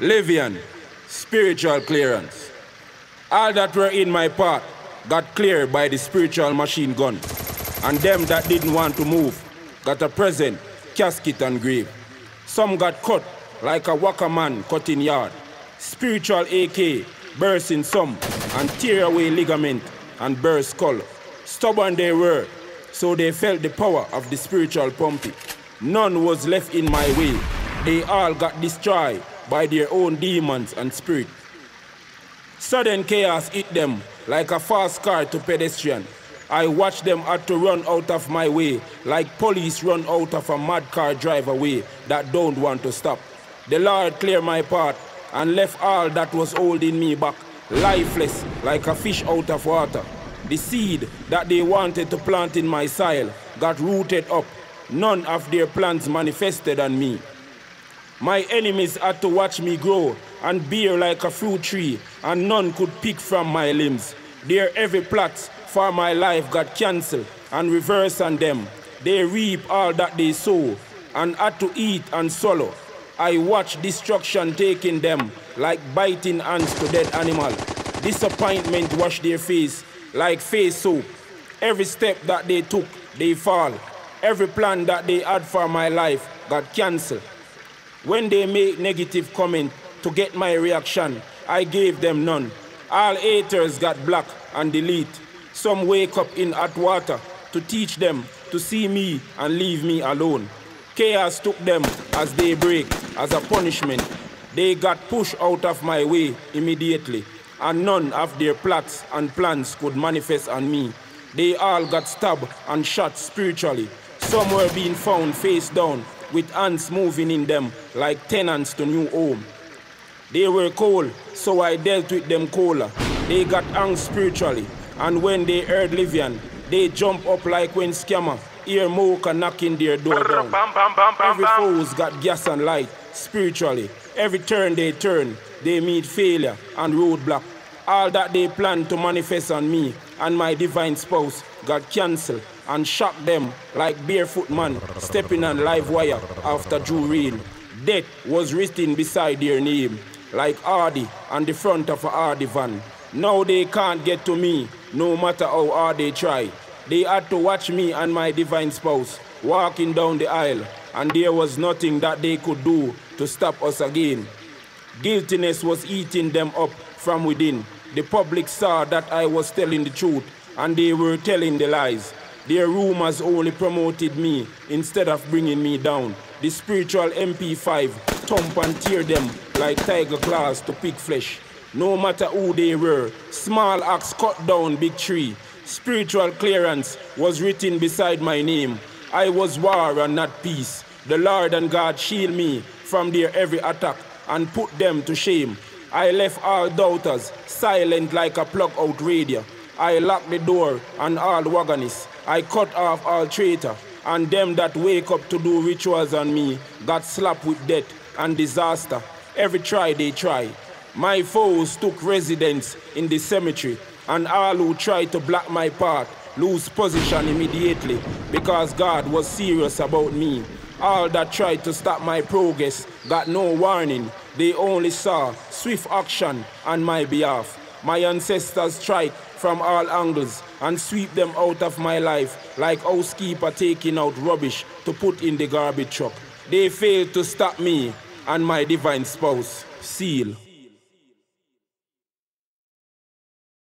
Livian, spiritual clearance. All that were in my path got cleared by the spiritual machine gun. And them that didn't want to move got a present, casket and grave. Some got cut like a waka man cutting yard. Spiritual AK burst in some and tear away ligament and burst skull. Stubborn they were, so they felt the power of the spiritual pumpy. None was left in my way. They all got destroyed by their own demons and spirit. Sudden chaos hit them like a fast car to pedestrian. I watched them had to run out of my way like police run out of a mad car drive away that don't want to stop. The Lord cleared my path and left all that was holding me back, lifeless like a fish out of water. The seed that they wanted to plant in my soil got rooted up. None of their plans manifested on me. My enemies had to watch me grow and bear like a fruit tree, and none could pick from my limbs. Their every plot for my life got cancelled and reversed on them. They reap all that they sow and had to eat and swallow. I watched destruction taking them like biting ants to dead animal. Disappointment washed their face like face soap. Every step that they took, they fall. Every plan that they had for my life got cancelled. When they make negative comment to get my reaction, I gave them none. All haters got blocked and delete. Some wake up in hot water to teach them to see me and leave me alone. Chaos took them as they break, as a punishment. They got pushed out of my way immediately, and none of their plots and plans could manifest on me. They all got stabbed and shot spiritually. Some were being found face down with ants moving in them like tenants to new home. They were cold, so I dealt with them colder. They got angst spiritually, and when they heard Livian, they jump up like when scammer hear MOCA knocking their door down. Every foe's got gas and light spiritually. Every turn they turn, they meet failure and roadblock. All that they planned to manifest on me and my divine spouse got cancelled and shocked them like barefoot man stepping on live wire after Drew rain. Death was written beside their name like Hardy on the front of a Hardy van. Now they can't get to me no matter how hard they try. They had to watch me and my divine spouse walking down the aisle and there was nothing that they could do to stop us again. Guiltiness was eating them up from within. The public saw that I was telling the truth and they were telling the lies. Their rumors only promoted me instead of bringing me down. The spiritual MP5 thump and tear them like tiger claws to pig flesh. No matter who they were, small axe cut down big tree. Spiritual clearance was written beside my name. I was war and not peace. The Lord and God shield me from their every attack and put them to shame. I left all doubters silent like a plug out radio. I locked the door and all wagonists. I cut off all traitor, and them that wake up to do rituals on me got slapped with death and disaster. Every try they try. My foes took residence in the cemetery, and all who tried to block my path lose position immediately because God was serious about me. All that tried to stop my progress got no warning. They only saw swift action on my behalf. My ancestors strike from all angles and sweep them out of my life like housekeeper taking out rubbish to put in the garbage truck. They failed to stop me and my divine spouse. Seal.